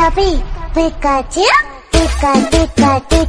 Pikachu, Pika, Pika, Pika,